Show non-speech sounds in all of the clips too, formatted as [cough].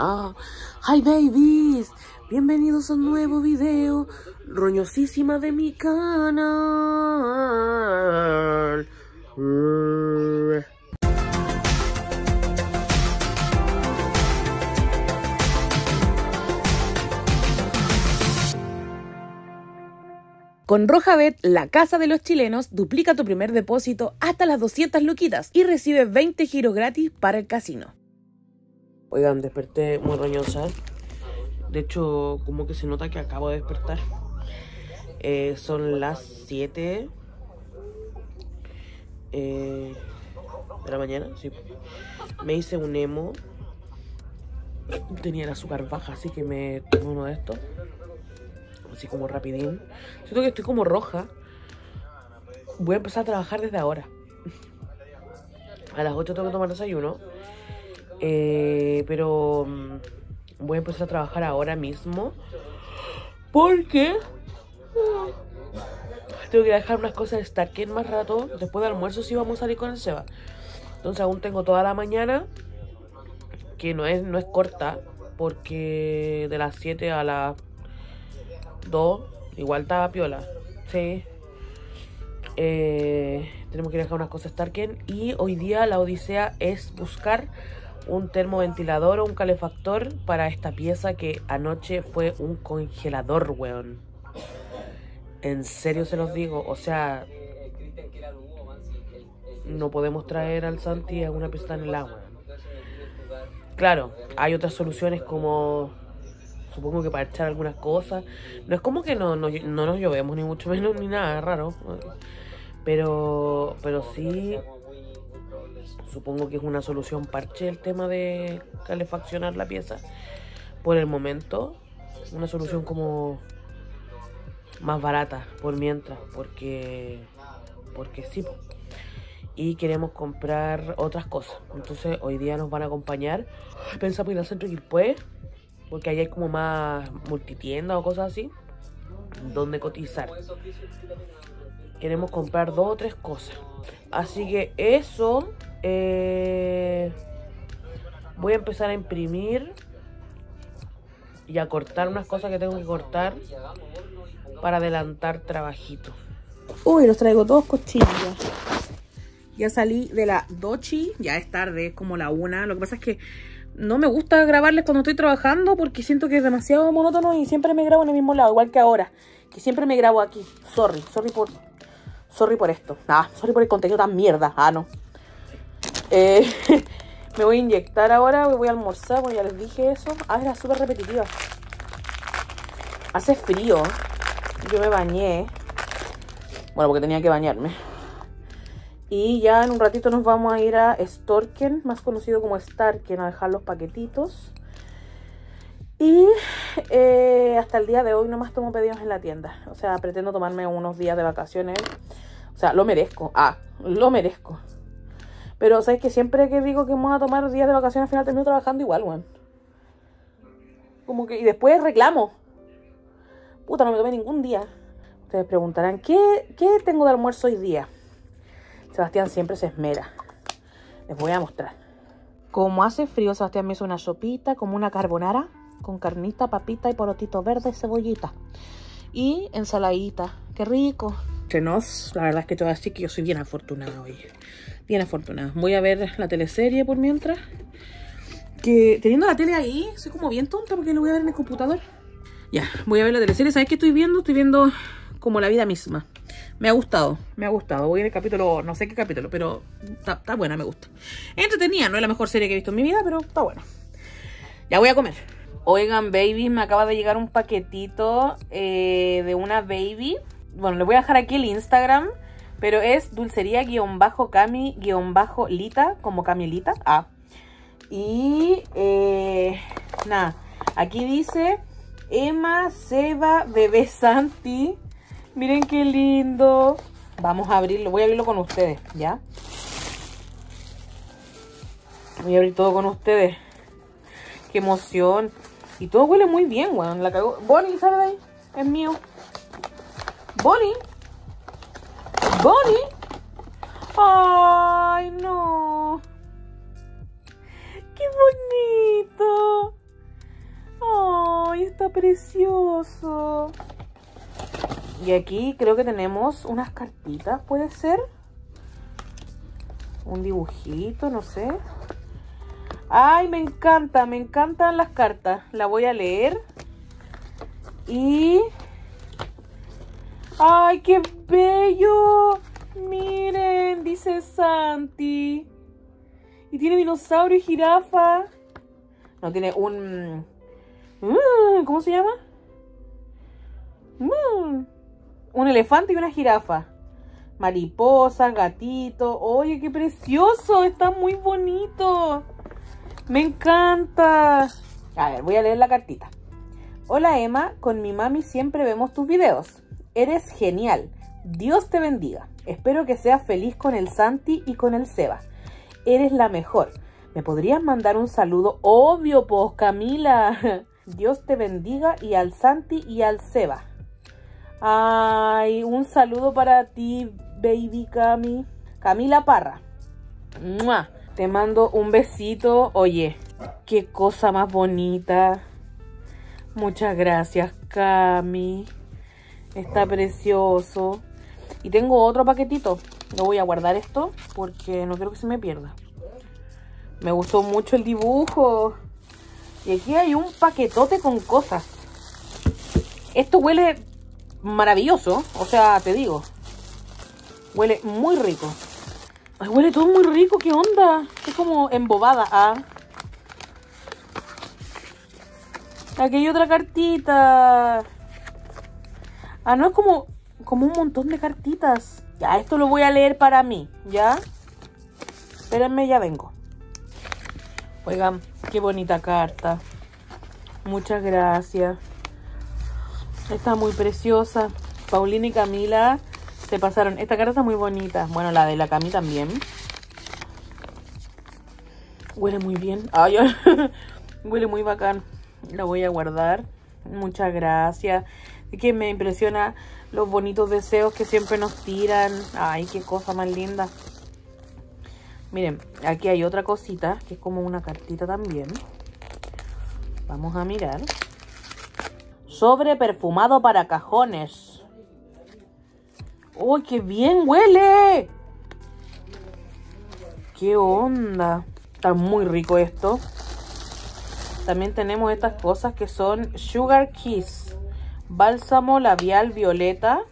Ah, hi babies, bienvenidos a un nuevo video roñosísima de mi canal. Con Rojabet, la casa de los chilenos, duplica tu primer depósito hasta las 200 luquitas y recibe 20 giros gratis para el casino. Oigan, desperté muy roñosa. De hecho, como que se nota que acabo de despertar. Eh, son las 7 eh, de la mañana. Me hice un emo. Tenía el azúcar baja, así que me tomé uno de estos. Así como rapidín. Siento que estoy como roja. Voy a empezar a trabajar desde ahora. A las 8 tengo que tomar desayuno. Eh, pero mm, voy a empezar a trabajar ahora mismo. Porque tengo que dejar unas cosas de estar en más rato. Después del almuerzo sí vamos a salir con el Seba. Entonces aún tengo toda la mañana. Que no es, no es corta. Porque de las 7 a las 2 igual estaba piola. Sí. Eh, tenemos que dejar unas cosas Starken. Y hoy día la odisea es buscar un termoventilador o un calefactor para esta pieza que anoche fue un congelador, weón. En serio se los digo, o sea, no podemos traer al Santi a una pista en el agua. Claro, hay otras soluciones como supongo que para echar algunas cosas. No es como que no, no, no nos llovemos ni mucho menos ni nada raro. Pero, pero sí Supongo que es una solución parche el tema de calefaccionar la pieza. Por el momento, una solución como más barata por mientras, porque porque sí. Y queremos comprar otras cosas. Entonces hoy día nos van a acompañar. Pensamos ir al centro Quilpue, porque ahí hay como más multitienda o cosas así, donde cotizar. Queremos comprar dos o tres cosas. Así que eso eh, voy a empezar a imprimir y a cortar unas cosas que tengo que cortar para adelantar trabajito. Uy, los traigo todos cochillas. Ya salí de la dochi, ya es tarde, es como la una. Lo que pasa es que no me gusta grabarles cuando estoy trabajando porque siento que es demasiado monótono y siempre me grabo en el mismo lado, igual que ahora, que siempre me grabo aquí. Sorry, sorry por, sorry por esto. Ah, sorry por el contenido tan mierda. Ah, no. Eh, [laughs] me voy a inyectar ahora, voy a almorzar, porque ya les dije eso. Ah, era súper repetitiva. Hace frío. Yo me bañé. Bueno, porque tenía que bañarme. Y ya en un ratito nos vamos a ir a Storken, más conocido como Starken, a dejar los paquetitos. Y eh, hasta el día de hoy no más tomo pedidos en la tienda. O sea, pretendo tomarme unos días de vacaciones. O sea, lo merezco. Ah, lo merezco. Pero sabes que siempre que digo que vamos a tomar días de vacaciones, al final termino trabajando igual, weón. Como que, y después reclamo. Puta, no me tomé ningún día. Ustedes preguntarán, ¿qué, ¿qué tengo de almuerzo hoy día? Sebastián siempre se esmera. Les voy a mostrar. Como hace frío, Sebastián me hizo una sopita, como una carbonara, con carnita, papita y porotito verde, cebollita. Y ensaladita. ¡Qué rico! Chenos, la verdad es que te voy que yo soy bien afortunada hoy bien afortunada. Voy a ver la teleserie por mientras. Que teniendo la tele ahí, soy como bien tonta porque lo voy a ver en el computador. Ya, voy a ver la teleserie. ¿Sabes qué estoy viendo? Estoy viendo como la vida misma. Me ha gustado, me ha gustado. Voy en el capítulo, no sé qué capítulo, pero está, buena, me gusta. Entretenida, no es la mejor serie que he visto en mi vida, pero está buena. Ya voy a comer. Oigan, baby, me acaba de llegar un paquetito eh, de una baby. Bueno, les voy a dejar aquí el Instagram. Pero es dulcería-cami-lita, como Camilita. Ah. Y eh, nada, aquí dice Emma Seba Bebé Santi. Miren qué lindo. Vamos a abrirlo, voy a abrirlo con ustedes, ¿ya? Voy a abrir todo con ustedes. Qué emoción. Y todo huele muy bien, weón. La cago. Bonnie, ¿sabes ahí? Es mío. Bonnie. Bonnie. Ay, no. Qué bonito. precioso! Y aquí creo que tenemos unas cartitas, ¿puede ser? Un dibujito, no sé. ¡Ay, me encanta! Me encantan las cartas. La voy a leer. Y... ¡Ay, qué bello! Miren, dice Santi. Y tiene dinosaurio y jirafa. No, tiene un... Mm, ¿Cómo se llama? Mm, un elefante y una jirafa. Mariposa, gatito. Oye, qué precioso. Está muy bonito. Me encanta. A ver, voy a leer la cartita. Hola Emma, con mi mami siempre vemos tus videos. Eres genial. Dios te bendiga. Espero que seas feliz con el Santi y con el Seba. Eres la mejor. ¿Me podrías mandar un saludo? Obvio, pues, Camila. [laughs] Dios te bendiga y al Santi y al Seba. Ay, un saludo para ti, baby Cami. Camila Parra. Te mando un besito. Oye, qué cosa más bonita. Muchas gracias, Cami. Está precioso. Y tengo otro paquetito. Lo voy a guardar esto porque no quiero que se me pierda. Me gustó mucho el dibujo. Y aquí hay un paquetote con cosas. Esto huele maravilloso. O sea, te digo. Huele muy rico. Ay, huele todo muy rico. ¿Qué onda? Es como embobada. Ah. Aquí hay otra cartita. Ah, no es como, como un montón de cartitas. Ya, esto lo voy a leer para mí. ¿Ya? Espérenme, ya vengo. Oigan, qué bonita carta. Muchas gracias. Está muy preciosa. Paulina y Camila se pasaron. Esta carta está muy bonita. Bueno, la de la Cami también. Huele muy bien. Ay, [laughs] huele muy bacán. La voy a guardar. Muchas gracias. Es que me impresiona los bonitos deseos que siempre nos tiran. Ay, qué cosa más linda. Miren, aquí hay otra cosita que es como una cartita también. Vamos a mirar. Sobre perfumado para cajones. ¡Uy, qué bien huele! ¡Qué onda! Está muy rico esto. También tenemos estas cosas que son Sugar Kiss. Bálsamo labial violeta.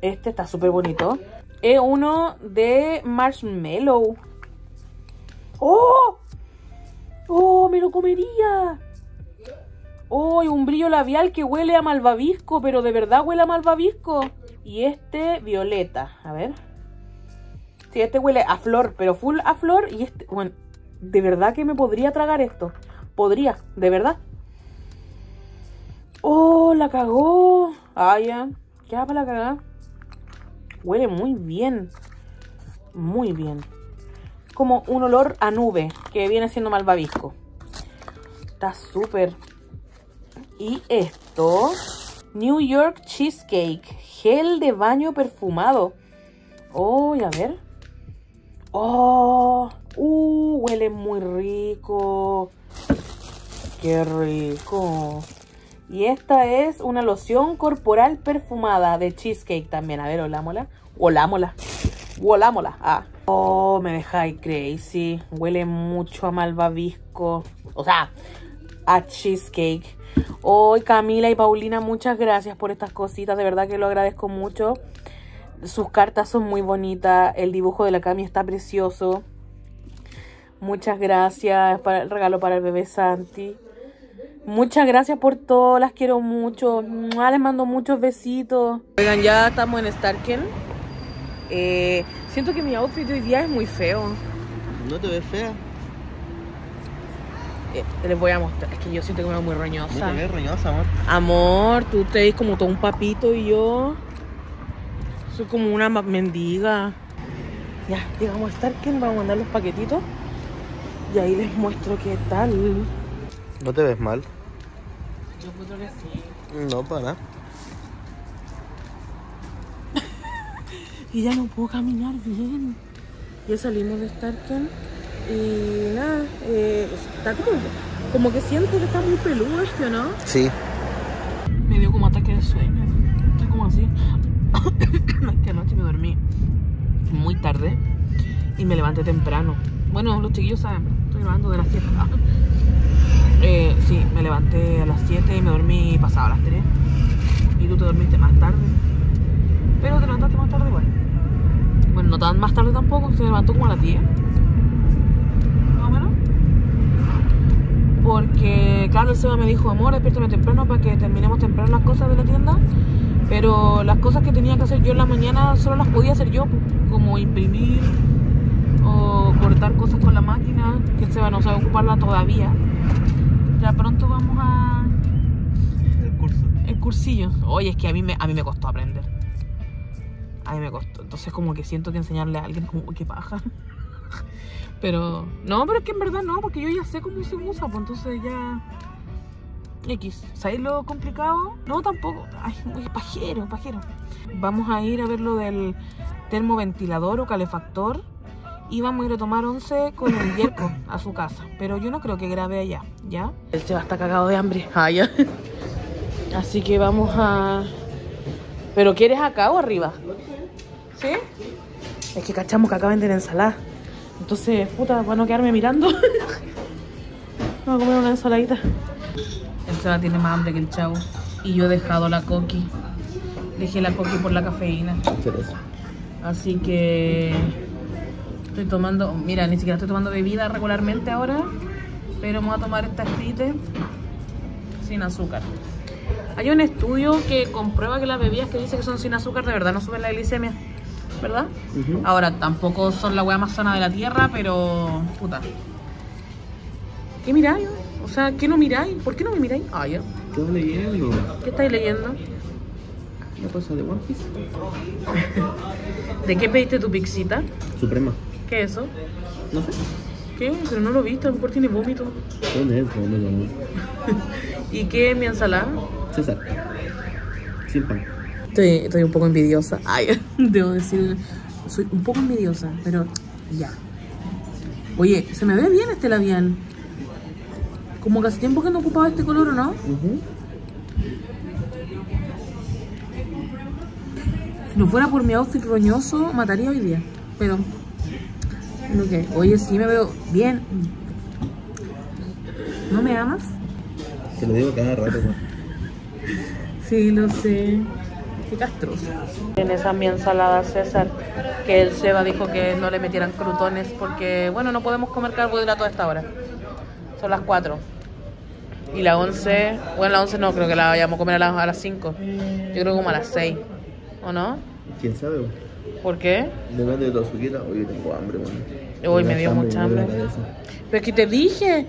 Este está súper bonito. Es uno de marshmallow. ¡Oh! ¡Oh, me lo comería! ¡Oh, un brillo labial que huele a malvavisco! Pero de verdad huele a malvavisco. Y este, violeta. A ver. Sí, este huele a flor, pero full a flor. Y este, bueno, de verdad que me podría tragar esto. Podría, de verdad. ¡Oh, la cagó! Ah. Ya para la cagar. Huele muy bien. Muy bien como un olor a nube que viene siendo malvavisco. Está súper. Y esto, New York Cheesecake, gel de baño perfumado. Oh, a ver. Oh, uh, huele muy rico. Qué rico. Y esta es una loción corporal perfumada de cheesecake también. A ver, olámola. Olámola. Olámola. Ah. Oh, me dejáis crazy. Huele mucho a malvavisco. O sea, a cheesecake. Hoy Camila y Paulina, muchas gracias por estas cositas. De verdad que lo agradezco mucho. Sus cartas son muy bonitas. El dibujo de la Cami está precioso. Muchas gracias para el regalo para el bebé Santi. Muchas gracias por todo. Las quiero mucho. Les mando muchos besitos. Oigan, ya estamos en Starken. Eh, siento que mi outfit hoy día es muy feo. ¿No te ves fea? Eh, les voy a mostrar. Es que yo siento que me veo muy roñosa. Ves roñosa, amor. Amor, tú te ves como todo un papito y yo soy como una mendiga. Ya, llegamos a Starken, vamos a mandar los paquetitos. Y ahí les muestro qué tal. ¿No te ves mal? Yo creo que sí. No, para nada. [laughs] Y ya no puedo caminar bien. Ya salimos de Starken y nada, eh, está como, como que siento que está muy peludo este, ¿no? Sí. Me dio como ataque de sueño. Estoy como así. [coughs] es que anoche me dormí muy tarde y me levanté temprano. Bueno, los chiquillos saben, estoy hablando de las 7. [laughs] Eh, sí, me levanté a las 7 y me dormí pasado a las 3. Y tú te dormiste más tarde. Pero te levantaste más tarde igual. Bueno, no tan más tarde tampoco, se levantó como a las 10. Más o menos. Porque, claro, el Seba me dijo, amor, despiértame temprano para que terminemos temprano las cosas de la tienda. Pero las cosas que tenía que hacer yo en la mañana solo las podía hacer yo, como imprimir o cortar cosas con la máquina, que el Seba no sabe ocuparla todavía. Ya pronto vamos a El curso. el cursillo. Oye, es que a mí me, a mí me costó aprender. A mí me costó. Entonces como que siento que enseñarle a alguien como, uy, qué paja. Pero, no, pero es que en verdad no, porque yo ya sé cómo se usa, pues entonces ya... X. ¿Sabéis lo complicado? No, tampoco. Ay, muy pajero, pajero. Vamos a ir a ver lo del termoventilador o calefactor. Y vamos a ir a tomar once con el Yerko a su casa. Pero yo no creo que grabe allá, ¿ya? Él se va a estar cagado de hambre. Ah, ya. Así que vamos a... ¿Pero quieres acá o arriba? ¿Sí? Es que cachamos que acá venden ensalada. Entonces, puta, para no quedarme mirando. [laughs] Vamos a comer una ensaladita. El Seba tiene más hambre que el chavo. Y yo he dejado la coqui. Dejé la coqui por la cafeína. Así que estoy tomando, mira, ni siquiera estoy tomando bebida regularmente ahora, pero me voy a tomar esta sprite sin azúcar. Hay un estudio que comprueba que las bebidas que dice que son sin azúcar de verdad no suben la glicemia, ¿verdad? Ahora, tampoco son la weá más sana de la tierra, pero puta. ¿Qué miráis? O sea, ¿qué no miráis? ¿Por qué no me miráis? Ah, ya. Estoy leyendo. ¿Qué estáis leyendo? ¿Qué pasa de One Piece? [laughs] ¿De qué pediste tu pixita? Suprema. ¿Qué es eso? No sé. ¿Qué? Pero no lo viste, a lo mejor tiene vómito. ¿Dónde es? ¿Dónde lo [laughs] ¿Y qué es mi ensalada? César. Sin pan. Estoy, estoy un poco envidiosa. Ay, [laughs] debo decir, soy un poco envidiosa, pero ya. Oye, se me ve bien este labial. Como que hace tiempo que no ocupaba este color, ¿o no? Si no fuera por mi outfit roñoso, mataría hoy día. Pero, lo que, oye, sí me veo bien. ¿No me amas? Te lo digo cada rato, weón. Sí, lo sé. Castroso. En esa mi ensalada César, que el Seba dijo que no le metieran crutones porque, bueno, no podemos comer carbohidratos a esta hora. Son las 4. Y la 11, bueno, la 11 no, creo que la vayamos a comer a las, a las 5. Yo creo como a las 6. ¿O no? ¿Quién sabe? ¿Por qué? Depende de tu azuquita. Hoy tengo hambre, weón. Uy, me dio mucha hambre. Pero es que te dije,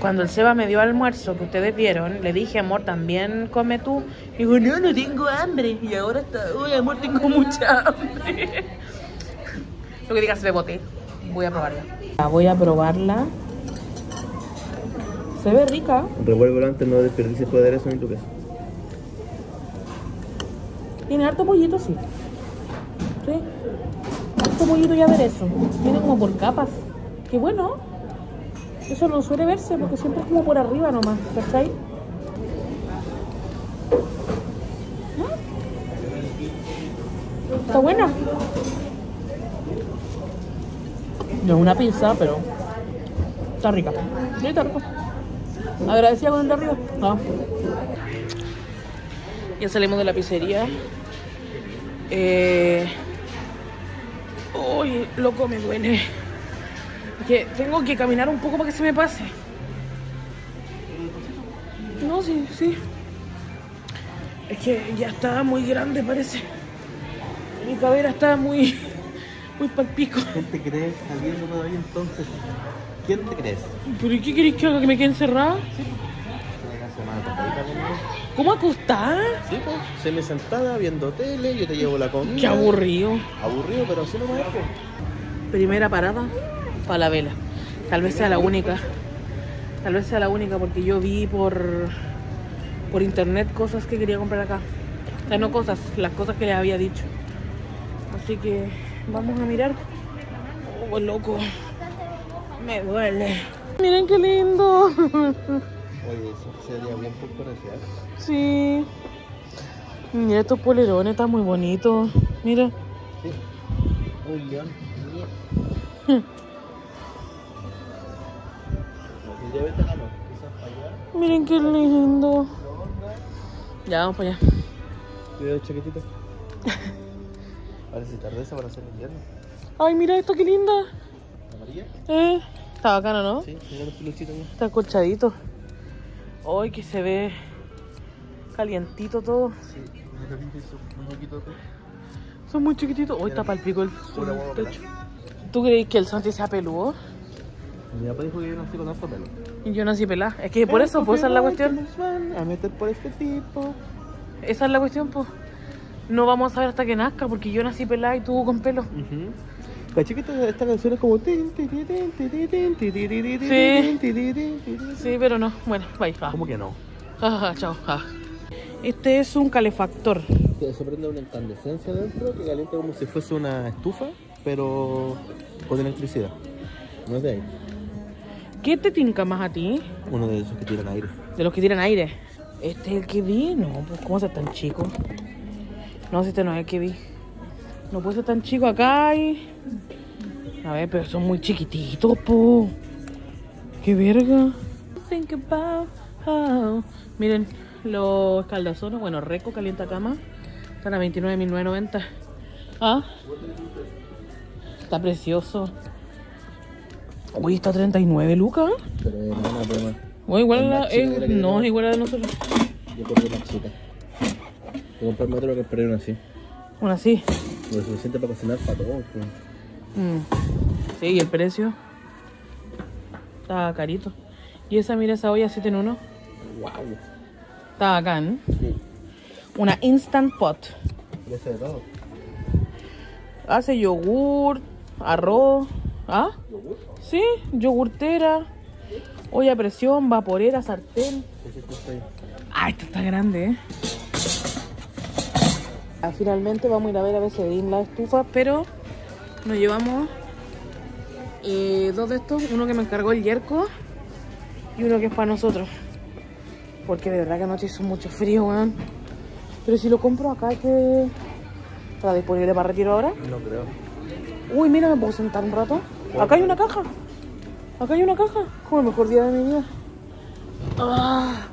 cuando el Seba me dio almuerzo que ustedes vieron, le dije, amor, también come tú. Y digo, no, no tengo hambre. Y ahora está, uy, amor, tengo [laughs] mucha hambre. Lo que digas, bebote. Voy a probarla. Voy a probarla. Se ve rica. Revuélvelo antes, no desperdicies tu aderezo ni tu queso. Tiene harto pollito, sí. Sí. Harto pollito y aderezo. Viene como por capas. Qué bueno. Eso no suele verse porque siempre es como por arriba nomás, ¿cachai? ¿Mm? Está buena. No es una pizza, pero está rica. Sí, está rica. Agradecida con el de arriba. Ah. Ya salimos de la pizzería. Eh... Uy, loco, me duele. Que tengo que caminar un poco para que se me pase. No, sí, sí. Es que ya está muy grande, parece. Mi cadera está muy, muy palpico. ¿Quién te crees saliendo todavía entonces? ¿Quién te crees? ¿Pero y qué queréis que haga? ¿Que me quede encerrada? Conmigo. ¿Cómo acostar? Sí, pues. Se me sentada viendo tele, yo te llevo la comida. Qué aburrido. Aburrido, pero así no me dejo. Primera parada, Falabella. Tal vez sea la única. Tal vez sea la única porque yo vi por, por internet cosas que quería comprar acá. O sea, no cosas, las cosas que les había dicho. Así que vamos a mirar. Oh, loco. Me duele. Miren qué lindo. [laughs] Oye, eso sería bien por conocer. Sí. Mira estos polerones, están muy bonitos. Mira. Sí. Un león. [laughs] Miren qué lindo. Ya, vamos para allá. Cuidado, chiquitito. [laughs] Parece tardeza para hacer invierno. Ay, mira esto, qué linda. ¿Amarilla? Eh, está bacano, ¿no? Sí, mira los peluchitos. Está acolchadito. Ay, que se ve calientito todo. Sí, un poquito de Son muy chiquititos. Hoy está para el pico el, techo. ¿Tú crees que el Santi sea peludo? Mi papá dijo que yo nací con harto pelo. Y yo nací pelada. Es que por eso, pues esa es la cuestión. A meter por este tipo. Esa es la cuestión, pues. No vamos a ver hasta que nazca, porque yo nací pelada y tú con pelo. Caché que esta, esta canción es como. Sí. sí, pero no. Bueno, bye. Ah. ¿Cómo que no? Chao. Este es un calefactor. Se prende una incandescencia dentro que calienta como si fuese una estufa, pero con electricidad. No es de ahí. ¿Qué te tinca más a ti? Uno de esos que tiran aire. ¿De los que tiran aire? Este es el que vi, no, pues cómo está tan chico. No, si este no es el que vi. No puede ser tan chico acá hay... A ver, pero son muy chiquititos, po. Qué verga. Think about how- Miren, los caldazones, bueno, Reco calienta cama. Están a 29.990. Ah. Está precioso. Uy, está a 39 lucas. Pero no, no, no. O igual Es la, eh, no, tengo. igual a la de nosotros. Yo compré más chica. Yo compré el otro que esperé una así. Una así. Lo suficiente para cocinar para todo. pues. Mm. Sí, y el precio. Está carito. Y esa, mira, esa olla 7 en 1. Wow. Está bacán. Sí. Una Instant Pot. Ya sé de todo. Hace yogur, arroz. ¿Ah? Sí, yogurtera. Olla a presión, vaporera, sartén. Ah, esta está grande, ¿eh? Ah, Finalmente vamos a ir a ver a veces en la estufa, pero nos llevamos eh, dos de estos. Uno que me encargó el yerco y uno que es para nosotros. Porque de verdad que anoche hizo mucho frío, weón. Pero si lo compro acá, que ¿Está disponible para retiro ahora? No creo. Uy, mira, me puedo sentar un rato. Acá hay una caja. Acá hay una caja. Como el mejor día de mi vida. Ah.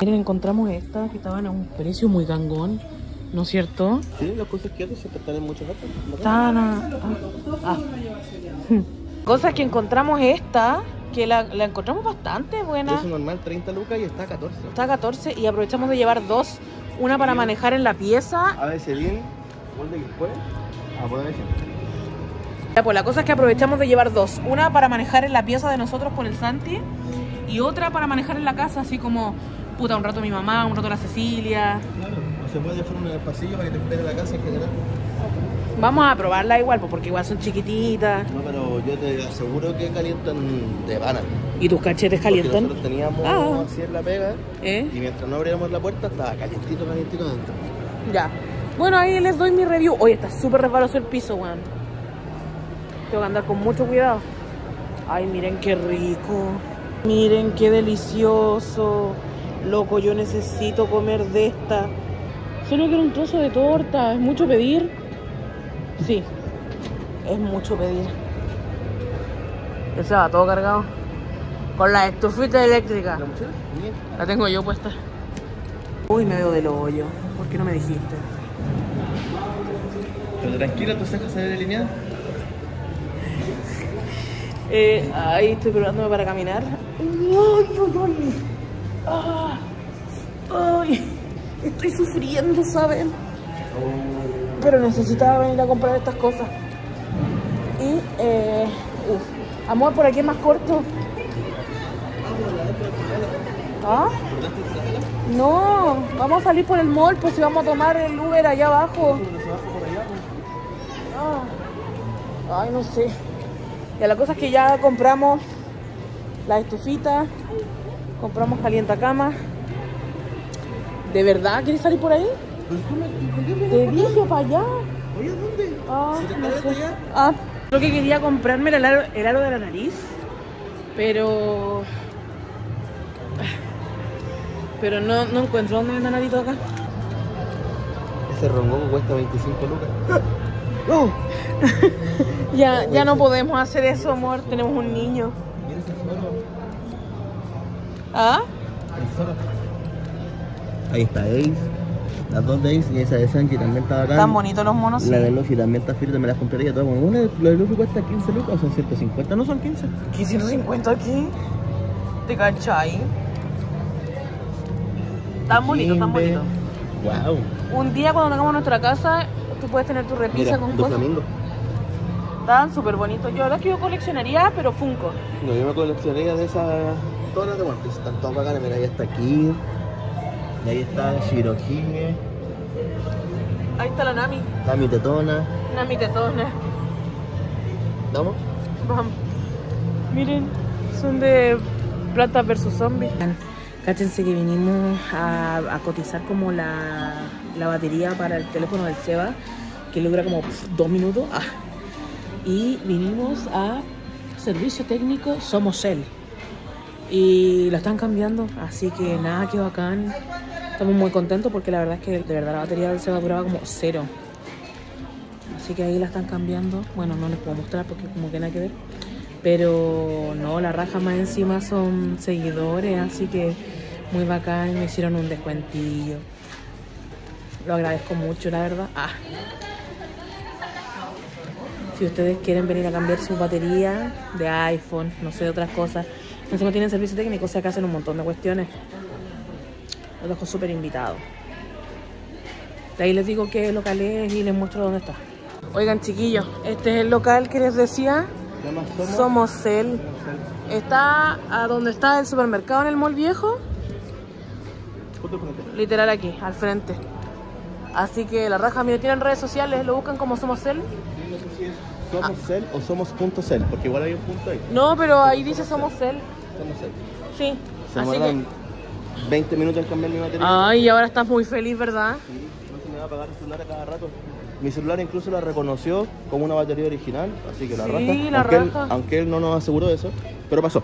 Miren, encontramos esta que estaban a un precio muy gangón. ¿No es cierto? Sí, las cosas que siempre están en muchos gatos. Están a... ah. [laughs] Cosas que encontramos esta, que la, la encontramos bastante buena. Precio normal 30 lucas y está a 14. Está a 14 y aprovechamos de llevar dos. Una para manejar en la pieza A veces viene, vuelve y después. Puede decir. Ya, pues la cosa es que aprovechamos de llevar dos. Una para manejar en la pieza de nosotros con el Santi y otra para manejar en la casa, así como, puta, un rato mi mamá, un rato la Cecilia. Claro. O se puede dejar uno en el pasillo para que te espere la casa en general. Vamos a probarla igual, pues, porque igual son chiquititas. No, pero yo te aseguro que calientan de vana. ¿Y tus cachetes Porque calientan? nosotros teníamos Ah. así en la pega ¿Eh? y mientras no abríamos la puerta estaba calientito, calientito adentro. Ya. Bueno, ahí les doy mi review. Oye, está súper resbaloso el piso, weón. Tengo que andar con mucho cuidado. Ay, miren qué rico. Miren qué delicioso. Loco, yo necesito comer de esta. Solo quiero un trozo de torta. ¿Es mucho pedir? Sí. Es mucho pedir. Ese va todo cargado. Con la estufita eléctrica. ¿La tengo yo puesta. Uy, me veo del hoyo. ¿Por qué no me dijiste? Pero tranquila, tu ceja se ve delineada. Eh, ahí estoy probándome para caminar. ¡Ay, ay, ay! Ah, ¡Ay! Estoy sufriendo, ¿saben? Pero necesitaba venir a comprar estas cosas. Y, eh. Amor, por aquí es más corto. ¿Ah? No, vamos a salir por el mall, pues si vamos a tomar el Uber allá abajo. Ah. Ay, no sé. Ya la cosa es que ya compramos la estufita, compramos calientacama. ¿De verdad quieres salir por ahí? Pues tú me- ¿por qué me- Te dije para allá. Oye, ¿dónde? Ah, Si te no caes sé. allá. Ah, creo que quería comprarme el aro, el aro de la nariz, pero Pero no, no encuentro dónde venden arito acá. Ese rongoco cuesta 25 lucas. [laughs] ¡No! [laughs] Ya, ya no podemos hacer eso, amor. Tenemos un niño. ¿Ah? Ahí está Ace. Las dos de Ace y esa de Sanji también está bacán. Tan bonitos los monos. La de Luffy también está firme, me las compraría todas. Bueno, una la de Luffy cuesta 15 lucas, son 150, no son 15. ¿Qué 150 aquí? ¿Te cachai? Tan bonito, tan bonito. Wow. Un día cuando tengamos nuestra casa, tú puedes tener tu repisa Mira, con dos cosas. flamingos. Están súper bonitos. Yo la verdad que yo coleccionaría, pero Funko. No, yo me coleccionaría de esas. Todas las de One Piece, están todas bacanas. Mira, ahí está Kid. Y ahí está Shirohige. Ahí está la Nami. Nami Tetona. Nami tetona. ¿Vamos? Vamos. Miren, son de plantas versus zombies. Cáchense que vinimos a, a cotizar como la, la batería para el teléfono del Seba, que le dura como dos minutos. Ah. Y vinimos a servicio técnico Somos Él. Y la están cambiando, así que nada, que bacán. Estamos muy contentos porque la verdad es que de verdad la batería del Seba duraba como cero. Así que ahí la están cambiando. Bueno, no les puedo mostrar porque como que nada que ver. Pero no, la raja más encima son seguidores, así que muy bacán. Me hicieron un descuentillo. Lo agradezco mucho, la verdad. Ah. Si ustedes quieren venir a cambiar su batería de iPhone, no sé, de otras cosas. Encima tienen servicio técnico, o sea que hacen un montón de cuestiones. Los dejo súper invitados. De ahí les digo qué local es y les muestro dónde está. Oigan, chiquillos, este es el local que les decía. ¿Qué más somos? Somos Cel. Está a donde está el supermercado en el mall viejo, literal aquí, al frente. Así que la raja, mira, tienen redes sociales, lo buscan como Somos Cel. Sí, no sé si es somos cel o somos punto cel, porque igual hay un punto ahí. No, pero ahí dice Somos Cel. Somos cel. Sí. Se Así que. 20 minutos en cambiar mi batería. Ay, ahora estás muy feliz, ¿verdad? Sí, no se me va a apagar el celular a cada rato. Mi celular incluso la reconoció como una batería original, así que la Sí, raja. la aunque, Él, raja. aunque él no nos aseguró eso, pero pasó.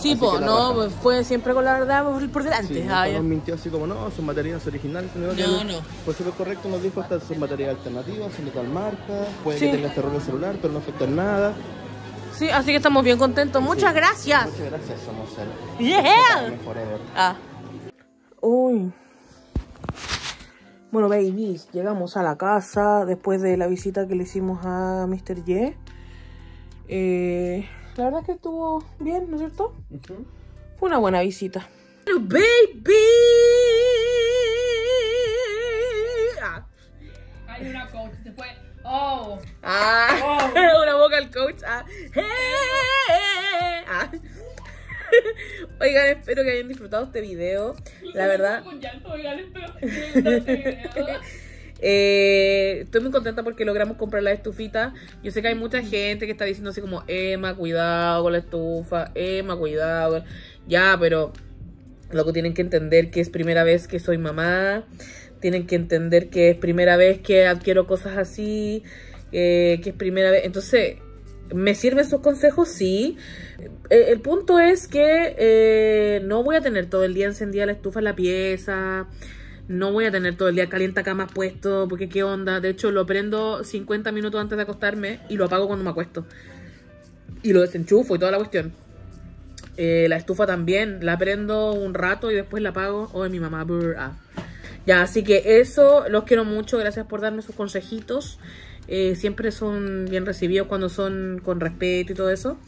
Sí, po, no, raja. pues fue siempre con la verdad por, por delante. Sí, Ah, nos mintió así como, no, son baterías originales. No, no. Fue súper correcto, nos dijo, estas son baterías alternativas, son de tal marca, puede Sí. que tenga este error el celular, pero no afecta en nada. Sí, así que estamos bien contentos. Muchas Sí. gracias. Muchas gracias, somos el Yeah. forever. Ah. Uy. Bueno, babies, llegamos a la casa después de la visita que le hicimos a Mr. Y. Eh, la verdad es que estuvo bien, ¿no es cierto? Fue una buena visita. ¡Baby! Ah. Hay una coach después. Oh. Ah, [laughs] una vocal coach. Ah. Ah. [laughs] Oigan, espero que hayan disfrutado este video. La verdad, Con llanto, oigan, esto. este video. [laughs] eh, estoy muy contenta porque logramos comprar la estufita. Yo sé que hay mucha gente que está diciendo así como, Emma, cuidado con la estufa, Emma, cuidado. Ya, pero luego tienen que entender que es primera vez que soy mamá. Tienen que entender que es primera vez que adquiero cosas así. eh, que es primera vez. Entonces, ¿me sirven sus consejos? Sí. Eh, El punto es que eh, no voy a tener todo el día encendida la estufa en la pieza. No voy a tener todo el día calienta camas puesto. Porque qué onda. De hecho, lo prendo 50 minutos antes de acostarme y lo apago cuando me acuesto. Y lo desenchufo y toda la cuestión. Eh, la estufa también. La prendo un rato y después la apago. Oh, mi mamá. Ya, así que eso, los quiero mucho. Gracias por darme sus consejitos. Eh, siempre son bien recibidos cuando son con respeto y todo eso.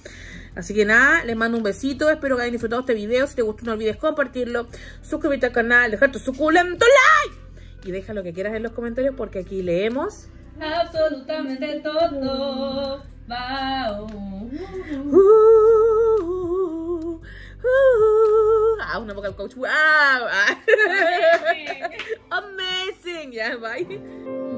Así que nada, les mando un besito. Espero que hayan disfrutado este video. Si te gustó, no olvides compartirlo, suscribirte al canal, dejar tu suculento like y deja lo que quieras en los comentarios porque aquí leemos. Absolutamente todo. Wow. Uh, uh, ah, una vocal coach. Wow. Ah. Amazing. Ya, bye.